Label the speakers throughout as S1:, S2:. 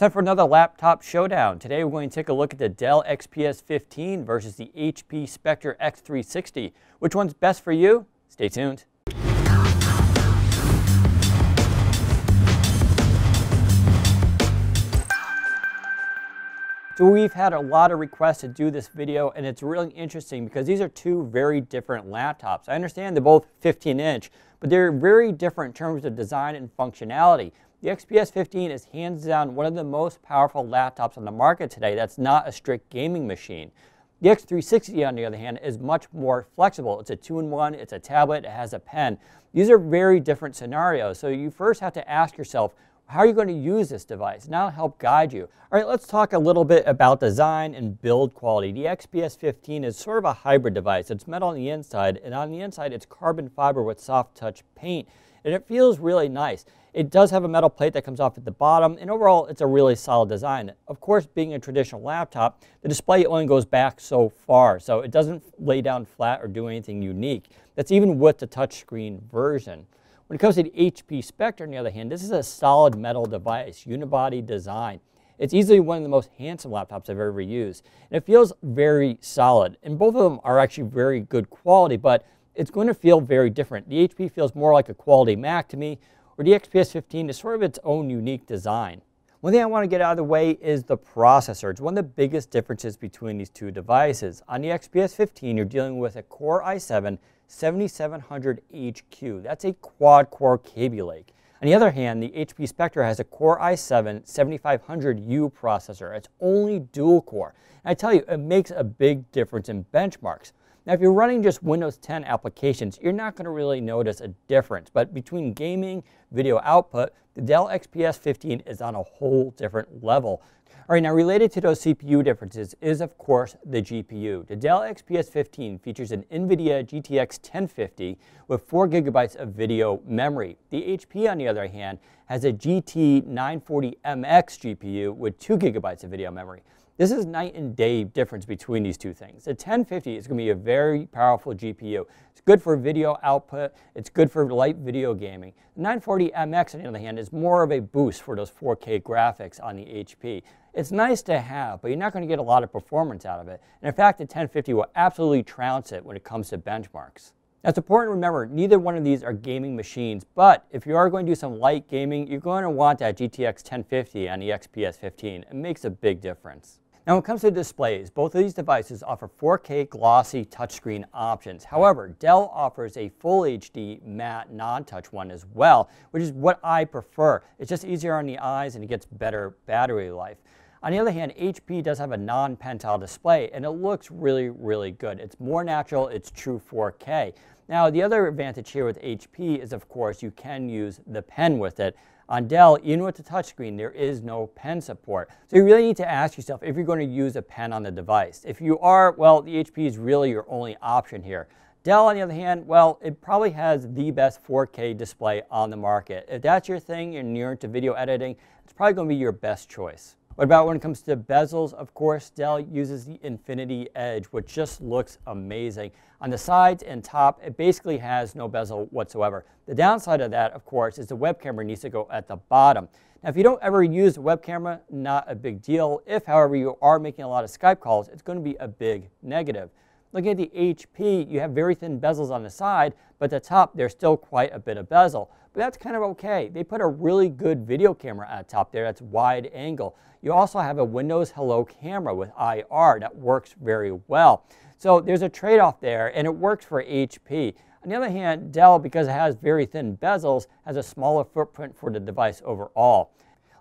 S1: Time for another laptop showdown. Today we're going to take a look at the Dell XPS 15 versus the HP Spectre X360. Which one's best for you? Stay tuned. So we've had a lot of requests to do this video and it's really interesting because these are two very different laptops. I understand they're both 15 inch, but they're very different in terms of design and functionality. The XPS 15 is hands down one of the most powerful laptops on the market today that's not a strict gaming machine. The X360, on the other hand, is much more flexible. It's a two-in-one, it's a tablet, it has a pen. These are very different scenarios. So you first have to ask yourself, how are you going to use this device? Now help guide you. All right, let's talk a little bit about design and build quality. The XPS 15 is sort of a hybrid device. It's metal on the inside, and on the inside it's carbon fiber with soft touch paint and it feels really nice. It does have a metal plate that comes off at the bottom, and overall, it's a really solid design. Of course, being a traditional laptop, the display only goes back so far, so it doesn't lay down flat or do anything unique. That's even with the touchscreen version. When it comes to the HP Spectre, on the other hand, this is a solid metal device, unibody design. It's easily one of the most handsome laptops I've ever used, and it feels very solid. And both of them are actually very good quality, but it's going to feel very different. The HP feels more like a quality Mac to me, or the XPS 15 is sort of its own unique design. One thing I want to get out of the way is the processor. It's one of the biggest differences between these two devices. On the XPS 15, you're dealing with a Core i7 7700HQ. That's a quad-core Kaby Lake. On the other hand, the HP Spectre has a Core i7 7500U processor. It's only dual core. And I tell you, it makes a big difference in benchmarks. Now, if you're running just Windows 10 applications, you're not going to really notice a difference. But between gaming, video output, the Dell XPS 15 is on a whole different level. All right, now related to those CPU differences is, of course, the GPU. The Dell XPS 15 features an NVIDIA GTX 1050 with 4 gigabytes of video memory. The HP, on the other hand, has a GT 940MX GPU with 2 gigabytes of video memory. This is night and day difference between these two things. The 1050 is going to be a very powerful GPU. It's good for video output. It's good for light video gaming. The 940MX, on the other hand, is more of a boost for those 4K graphics on the HP. It's nice to have, but you're not going to get a lot of performance out of it. And in fact, the 1050 will absolutely trounce it when it comes to benchmarks. Now, it's important to remember, neither one of these are gaming machines, but if you are going to do some light gaming, you're going to want that GTX 1050 on the XPS 15. It makes a big difference. Now when it comes to displays, both of these devices offer 4K glossy touchscreen options. However, Dell offers a full HD matte non-touch one as well, which is what I prefer. It's just easier on the eyes and it gets better battery life. On the other hand, HP does have a non-PenTile display and it looks really, really good. It's more natural, it's true 4K. Now, the other advantage here with HP is, of course, you can use the pen with it. On Dell, even with the touchscreen, there is no pen support. So you really need to ask yourself if you're going to use a pen on the device. If you are, well, the HP is really your only option here. Dell, on the other hand, well, it probably has the best 4K display on the market. If that's your thing, you're near into video editing, it's probably going to be your best choice. What about when it comes to bezels? Of course, Dell uses the Infinity Edge, which just looks amazing. On the sides and top, it basically has no bezel whatsoever. The downside of that, of course, is the web camera needs to go at the bottom. Now, if you don't ever use a web camera, not a big deal. If, however, you are making a lot of Skype calls, it's going to be a big negative. Looking at the HP, you have very thin bezels on the side, but the top, there's still quite a bit of bezel. But that's kind of okay. They put a really good video camera at the top there that's wide angle. You also have a Windows Hello camera with IR that works very well. So there's a trade-off there, and it works for HP. On the other hand, Dell, because it has very thin bezels, has a smaller footprint for the device overall.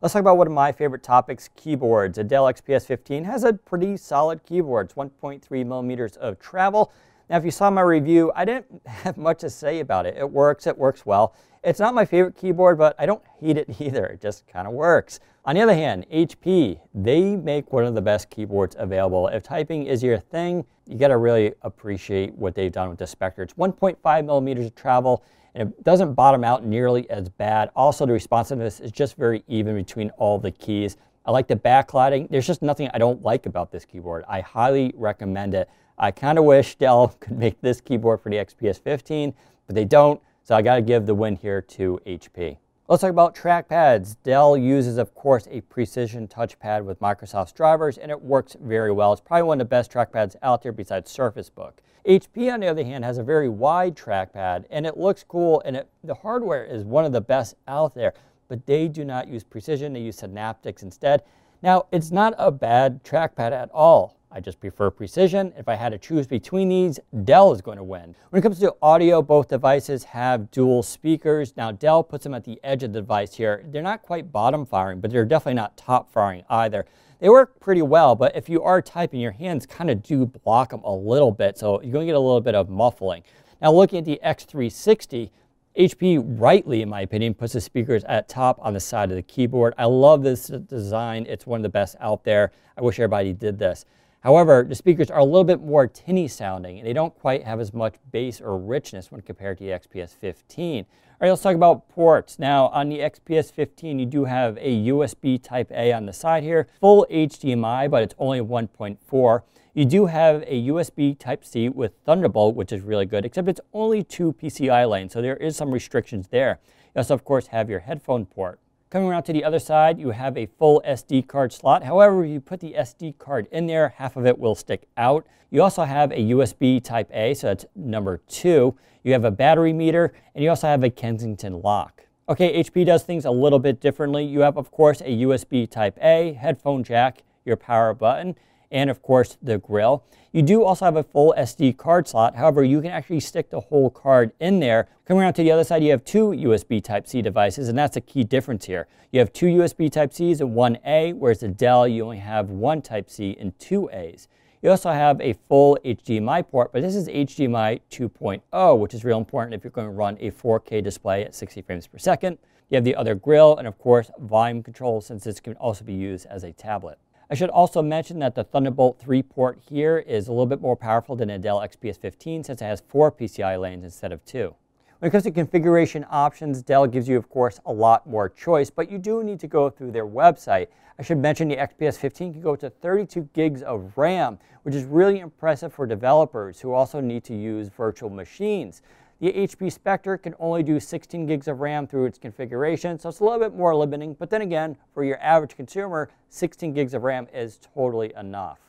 S1: Let's talk about one of my favorite topics, keyboards. A Dell XPS 15 has a pretty solid keyboard. It's 1.3 millimeters of travel. Now, if you saw my review, I didn't have much to say about it. It works, it works well. It's not my favorite keyboard, but I don't hate it either. It just kind of works. On the other hand, HP, they make one of the best keyboards available. If typing is your thing, you got to really appreciate what they've done with the Spectre. It's 1.5 millimeters of travel, and it doesn't bottom out nearly as bad. Also, the responsiveness is just very even between all the keys. I like the backlighting. There's just nothing I don't like about this keyboard. I highly recommend it. I kind of wish Dell could make this keyboard for the XPS 15, but they don't. So I got to give the win here to HP. Let's talk about trackpads. Dell uses, of course, a precision touchpad with Microsoft's drivers, and it works very well. It's probably one of the best trackpads out there besides Surface Book. HP, on the other hand, has a very wide trackpad, and it looks cool, and it, the hardware is one of the best out there, but they do not use precision. They use Synaptics instead. Now, it's not a bad trackpad at all. I just prefer precision. If I had to choose between these, Dell is going to win. When it comes to audio, both devices have dual speakers. Now, Dell puts them at the edge of the device here. They're not quite bottom firing, but they're definitely not top firing either. They work pretty well, but if you are typing, your hands kind of do block them a little bit, so you're going to get a little bit of muffling. Now, looking at the X360, HP rightly, in my opinion, puts the speakers at top on the side of the keyboard. I love this design. It's one of the best out there. I wish everybody did this. However, the speakers are a little bit more tinny sounding and they don't quite have as much bass or richness when compared to the XPS 15. All right, let's talk about ports. Now, on the XPS 15, you do have a USB Type A on the side here, full HDMI, but it's only 1.4. You do have a USB Type-C with Thunderbolt, which is really good, except it's only two PCI lanes, so there is some restrictions there. You also, of course, have your headphone port. Coming around to the other side, you have a full SD card slot. However, if you put the SD card in there, half of it will stick out. You also have a USB Type A, so that's number two. You have a battery meter, and you also have a Kensington lock. Okay, HP does things a little bit differently. You have, of course, a USB Type A, headphone jack, your power button, and of course the grill. You do also have a full SD card slot. However, you can actually stick the whole card in there. Coming around to the other side, you have two USB Type-C devices, and that's a key difference here. You have two USB Type-Cs and one A, whereas the Dell, you only have one Type-C and two A's. You also have a full HDMI port, but this is HDMI 2.0, which is real important if you're going to run a 4K display at 60 frames per second. You have the other grill, and of course, volume control, since this can also be used as a tablet. I should also mention that the Thunderbolt 3 port here is a little bit more powerful than a Dell XPS 15 since it has four PCI lanes instead of two. When it comes to configuration options, Dell gives you, of course, a lot more choice, but you do need to go through their website. I should mention the XPS 15 can go to 32 gigs of RAM, which is really impressive for developers who also need to use virtual machines. The HP Spectre can only do 16 gigs of RAM through its configuration, so it's a little bit more limiting. But then again, for your average consumer, 16 gigs of RAM is totally enough.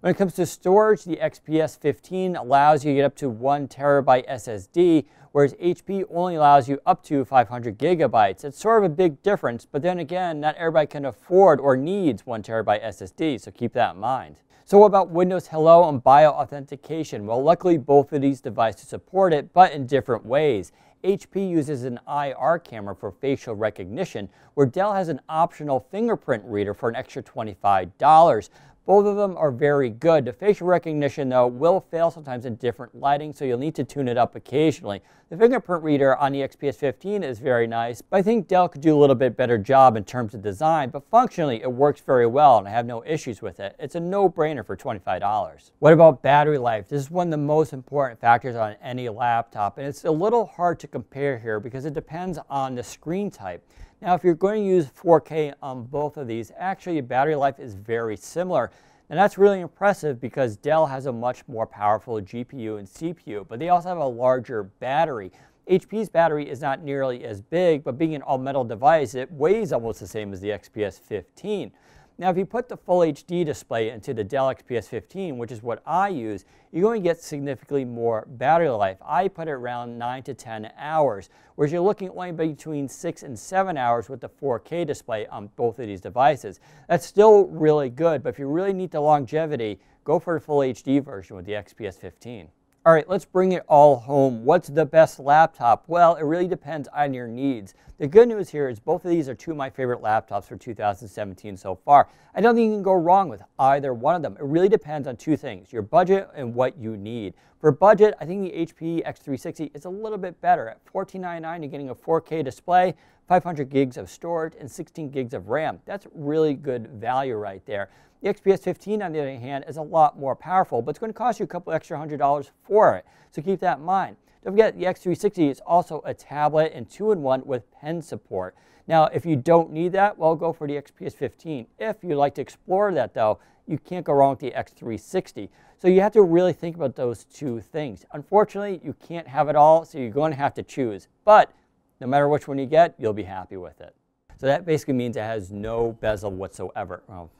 S1: When it comes to storage, the XPS 15 allows you to get up to 1 terabyte SSD, whereas HP only allows you up to 500 gigabytes. It's sort of a big difference, but then again, not everybody can afford or needs 1 terabyte SSD, so keep that in mind. So what about Windows Hello and Bio Authentication? Well, luckily both of these devices support it, but in different ways. HP uses an IR camera for facial recognition, where Dell has an optional fingerprint reader for an extra $25. Both of them are very good. The facial recognition, though, will fail sometimes in different lighting, so you'll need to tune it up occasionally. The fingerprint reader on the XPS 15 is very nice, but I think Dell could do a little bit better job in terms of design, but functionally it works very well and I have no issues with it. It's a no-brainer for $25. What about battery life? This is one of the most important factors on any laptop, and it's a little hard to compare here because it depends on the screen type. Now, if you're going to use 4K on both of these, actually battery life is very similar. And that's really impressive because Dell has a much more powerful GPU and CPU, but they also have a larger battery. HP's battery is not nearly as big, but being an all-metal device, it weighs almost the same as the XPS 15. Now, if you put the full HD display into the Dell XPS 15, which is what I use, you're going to get significantly more battery life. I put it around 9 to 10 hours, whereas you're looking at only between 6 and 7 hours with the 4K display on both of these devices. That's still really good, but if you really need the longevity, go for the full HD version with the XPS 15. All right, let's bring it all home. What's the best laptop? Well, it really depends on your needs. The good news here is both of these are two of my favorite laptops for 2017 so far. I don't think you can go wrong with either one of them. It really depends on two things, your budget and what you need. For budget, I think the HP X360 is a little bit better. At 1499, you're getting a 4K display, 500 gigs of storage, and 16 gigs of RAM. That's really good value right there. The XPS 15, on the other hand, is a lot more powerful, but it's going to cost you a couple extra hundred dollars for it. So keep that in mind. Don't forget, the X360 is also a tablet and two-in-one with pen support. Now, if you don't need that, well, go for the XPS 15. If you'd like to explore that, though, you can't go wrong with the X360. So you have to really think about those two things. Unfortunately, you can't have it all, so you're going to have to choose. But no matter which one you get, you'll be happy with it. So that basically means it has no bezel whatsoever. Well,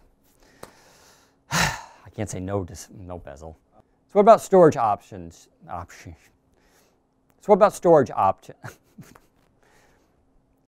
S1: can't say no, no bezel. So what about storage options? Option. So what about storage option?